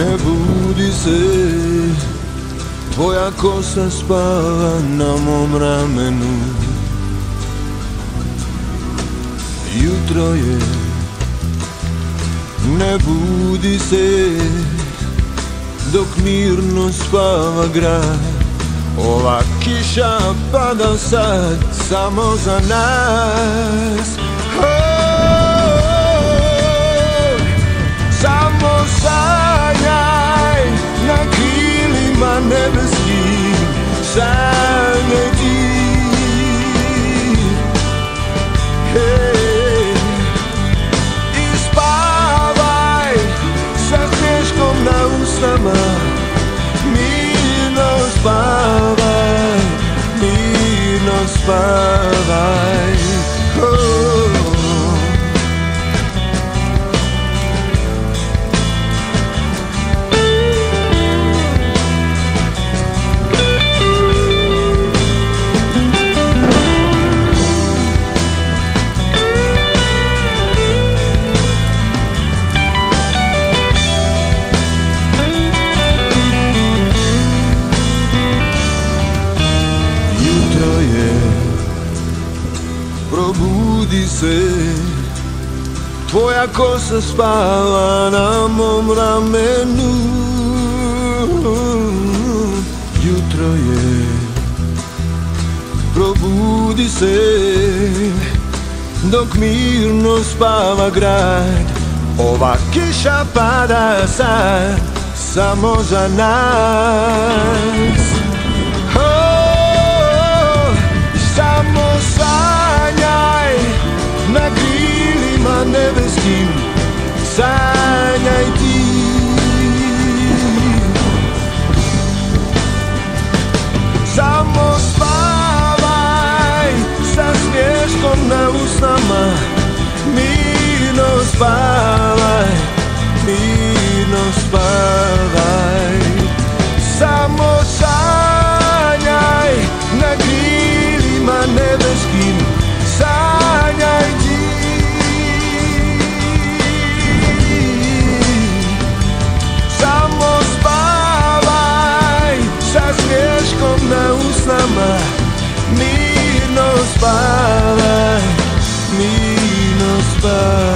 Ne budi se Tvoja kosa spava na mom ramenu. Jutro je Ne budi se Dok mirno spava grad. Ova kiša pada sad Samo za nas. Samo na usnama Mirno spavaj Mirno spavaj oh. Probudi se Tvoja kosa spava na mom ramenu. Jutro je Probudi se Dok mirno spava grad. Ova kiša pada sad Samo za nas na usnama mirno spavaj mirno spavaj samo sanjaj na krilima nebeskim mirno spavaj mirno spavaj